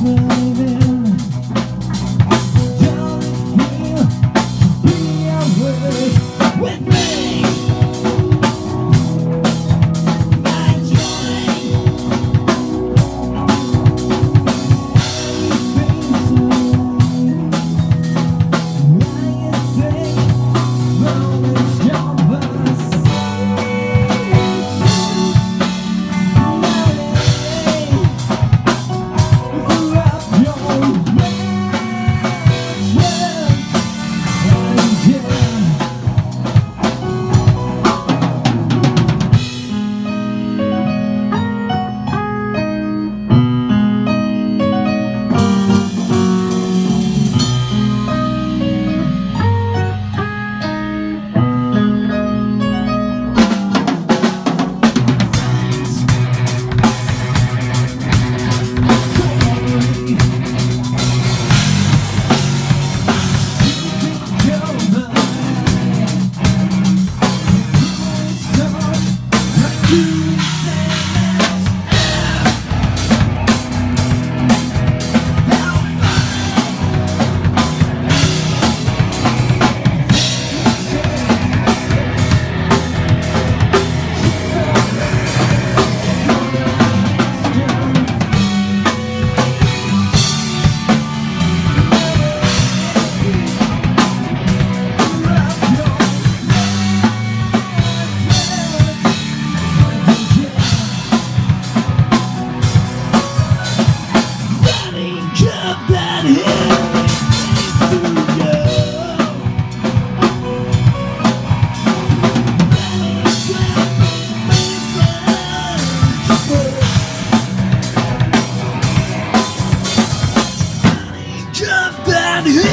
me. Down here.